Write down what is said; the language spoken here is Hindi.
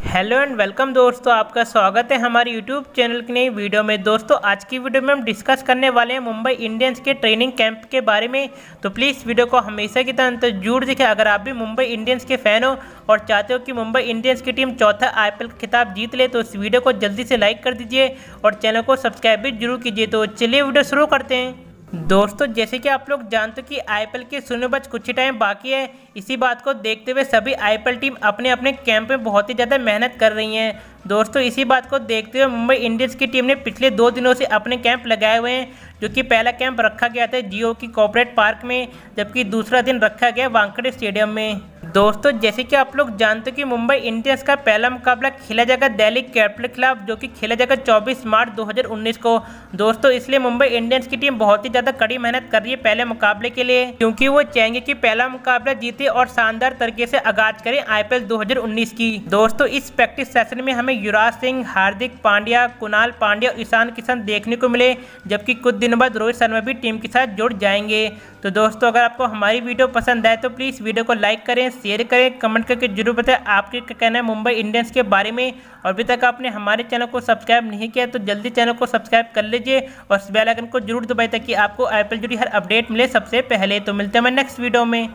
हेलो एंड वेलकम दोस्तों, आपका स्वागत है हमारे यूट्यूब चैनल की नई वीडियो में। दोस्तों, आज की वीडियो में हम डिस्कस करने वाले हैं मुंबई इंडियंस के ट्रेनिंग कैंप के बारे में। तो प्लीज़ वीडियो को हमेशा की तरह तो ज़रूर देखें। अगर आप भी मुंबई इंडियंस के फ़ैन हो और चाहते हो कि मुंबई इंडियंस की टीम चौथा आई का खिताब जीत ले तो इस वीडियो को जल्दी से लाइक कर दीजिए और चैनल को सब्सक्राइब भी ज़रूर कीजिए। तो चलिए वीडियो शुरू करते हैं। दोस्तों, जैसे कि आप लोग जानते हो कि आईपीएल के शून्य बच कुछ ही टाइम बाकी है, इसी बात को देखते हुए सभी आईपीएल टीम अपने अपने कैंप में बहुत ही ज़्यादा मेहनत कर रही हैं। दोस्तों, इसी बात को देखते हुए मुंबई इंडियंस की टीम ने पिछले दो दिनों से अपने कैंप लगाए हुए हैं, जो कि पहला कैंप रखा गया था जियो की कॉपरेट पार्क में, जबकि दूसरा दिन रखा गया वांकड़े स्टेडियम में। दोस्तों, जैसे कि आप लोग जानते हो कि मुंबई इंडियंस का पहला मुकाबला खेला जाएगा दिल्ली कैपिटल के खिलाफ जो कि खेला जाएगा 24 मार्च 2019 को। दोस्तों, इसलिए मुंबई इंडियंस की टीम बहुत ही ज़्यादा कड़ी मेहनत कर रही है पहले मुकाबले के लिए, क्योंकि वो चाहेंगे कि पहला मुकाबला जीते और शानदार तरीके से आगाज़ करें आईपीएल 2019 की। दोस्तों, इस प्रैक्टिस सेशन में हमें युवराज सिंह, हार्दिक पांड्या, कुणाल पांड्या और ईशान किशन देखने को मिले, जबकि कुछ दिनों बाद रोहित शर्मा भी टीम के साथ जुड़ जाएँगे। तो दोस्तों, अगर आपको हमारी वीडियो पसंद आए तो प्लीज़ वीडियो को लाइक करें शेयर करें कमेंट करके ज़रूर बताएँ। आपके क्या कहना है मुंबई इंडियंस के बारे में? और अभी तक आपने हमारे चैनल को सब्सक्राइब नहीं किया तो जल्दी चैनल को सब्सक्राइब कर लीजिए और बेल आइकन को ज़रूर दबाएँ ताकि आपको आईपीएल जुड़ी हर अपडेट मिले सबसे पहले। तो मिलते हैं मैं नेक्स्ट वीडियो में।